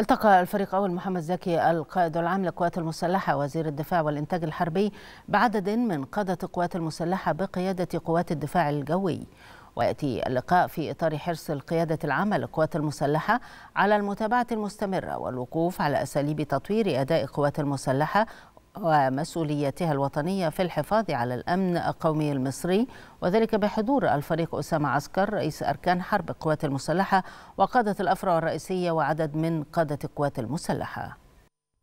التقى الفريق أول محمد زكي القائد العام للقوات المسلحة وزير الدفاع والإنتاج الحربي بعدد من قادة القوات المسلحة بقيادة قوات الدفاع الجوي. ويأتي اللقاء في إطار حرص القيادة العامة للقوات المسلحة على المتابعة المستمرة والوقوف على أساليب تطوير أداء القوات المسلحة ومسؤولياتها الوطنية في الحفاظ على الأمن القومي المصري وذلك بحضور الفريق أسامة عسكر رئيس أركان حرب القوات المسلحة وقادة الأفرع الرئيسية وعدد من قادة القوات المسلحة.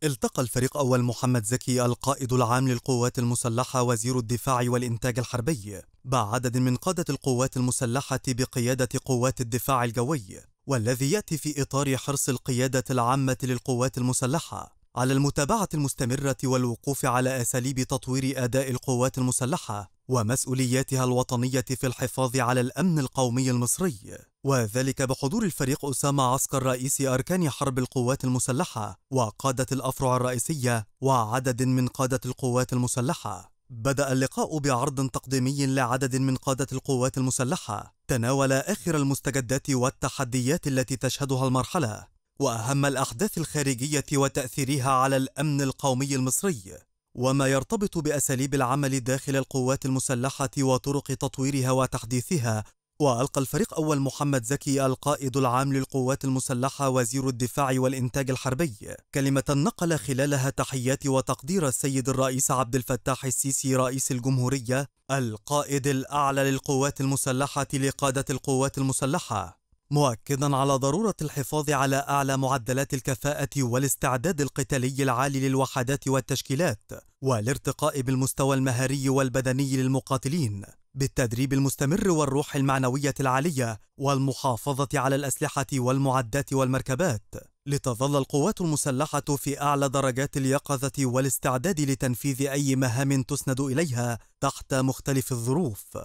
التقى الفريق أول محمد زكي القائد العام للقوات المسلحة وزير الدفاع والإنتاج الحربي. بعدد من قادة القوات المسلحة بقيادة قوات الدفاع الجوي والذي يأتي في إطار حرص القيادة العامة للقوات المسلحة. على المتابعة المستمرة والوقوف على أساليب تطوير أداء القوات المسلحة ومسؤولياتها الوطنية في الحفاظ على الأمن القومي المصري. وذلك بحضور الفريق أسامة عسكر رئيس أركان حرب القوات المسلحة وقادة الأفرع الرئيسية وعدد من قادة القوات المسلحة. بدأ اللقاء بعرض تقديمي لعدد من قادة القوات المسلحة. تناول آخر المستجدات والتحديات التي تشهدها المرحلة. وأهم الأحداث الخارجية وتأثيرها على الأمن القومي المصري وما يرتبط بأساليب العمل داخل القوات المسلحة وطرق تطويرها وتحديثها. وألقى الفريق أول محمد زكي القائد العام للقوات المسلحة وزير الدفاع والإنتاج الحربي كلمة نقل خلالها تحيات وتقدير السيد الرئيس عبد الفتاح السيسي رئيس الجمهورية القائد الأعلى للقوات المسلحة لقادة القوات المسلحة. مؤكدا على ضرورة الحفاظ على أعلى معدلات الكفاءة والاستعداد القتالي العالي للوحدات والتشكيلات والارتقاء بالمستوى المهاري والبدني للمقاتلين بالتدريب المستمر والروح المعنوية العالية والمحافظة على الأسلحة والمعدات والمركبات. لتظل القوات المسلحة في أعلى درجات اليقظة والاستعداد لتنفيذ أي مهام تسند إليها تحت مختلف الظروف.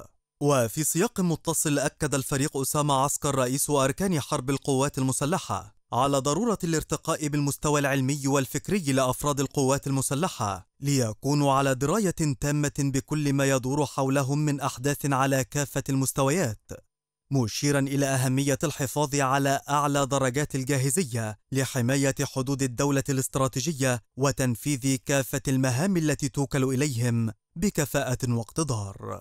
وفي سياق متصل أكد الفريق أسامة عسكر رئيس أركان حرب القوات المسلحة على ضرورة الارتقاء بالمستوى العلمي والفكري لأفراد القوات المسلحة ليكونوا على دراية تامة بكل ما يدور حولهم من أحداث على كافة المستويات مشيرا إلى أهمية الحفاظ على أعلى درجات الجاهزية لحماية حدود الدولة الاستراتيجية وتنفيذ كافة المهام التي توكل إليهم بكفاءة واقتدار.